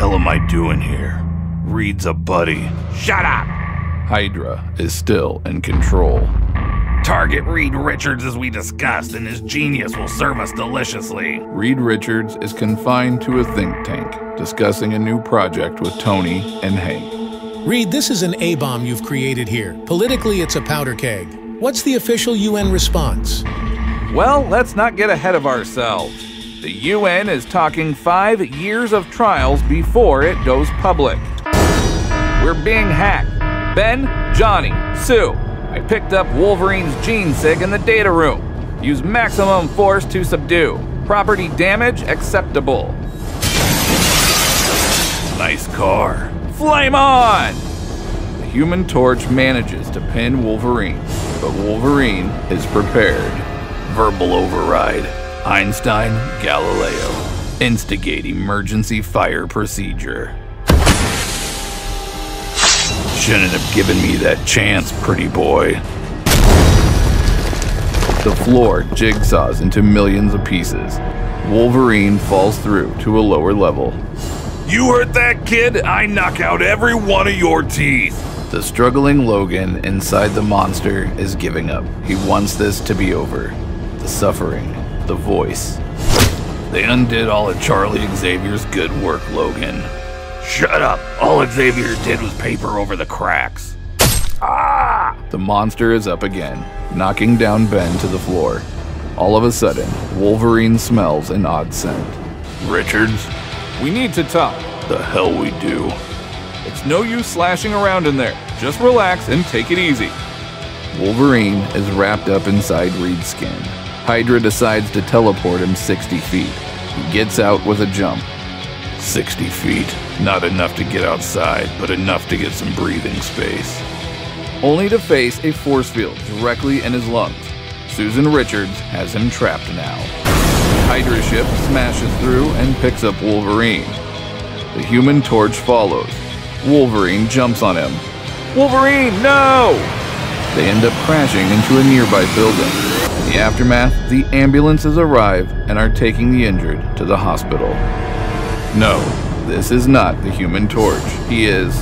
hell am I doing here? Reed's a buddy. Shut up! Hydra is still in control. Target Reed Richards as we discussed, and his genius will serve us deliciously. Reed Richards is confined to a think tank, discussing a new project with Tony and Hank. Reed, this is an A bomb you've created here. Politically, it's a powder keg. What's the official UN response? Well, let's not get ahead of ourselves. The UN is talking five years of trials before it goes public. We're being hacked. Ben, Johnny, Sue, I picked up Wolverine's gene sig in the data room. Use maximum force to subdue. Property damage acceptable. Nice car. Flame on! The Human Torch manages to pin Wolverine, but Wolverine is prepared. Verbal override. Einstein, Galileo. Instigate emergency fire procedure. Shouldn't have given me that chance, pretty boy. The floor jigsaws into millions of pieces. Wolverine falls through to a lower level. You heard that, kid? I knock out every one of your teeth. The struggling Logan inside the monster is giving up. He wants this to be over. The suffering, the voice. They undid all of Charlie Xavier's good work, Logan. Shut up! All Xavier did was paper over the cracks. Ah! The monster is up again, knocking down Ben to the floor. All of a sudden, Wolverine smells an odd scent. Richards? We need to talk. The hell we do. It's no use slashing around in there. Just relax and take it easy. Wolverine is wrapped up inside Reed's skin. Hydra decides to teleport him 60 feet. He gets out with a jump. 60 feet. Not enough to get outside, but enough to get some breathing space. Only to face a force field directly in his lungs. Susan Richards has him trapped now. Hydra ship smashes through and picks up Wolverine. The Human Torch follows. Wolverine jumps on him. Wolverine, no! They end up crashing into a nearby building. The aftermath, the ambulances arrive and are taking the injured to the hospital. No, this is not the Human Torch. He is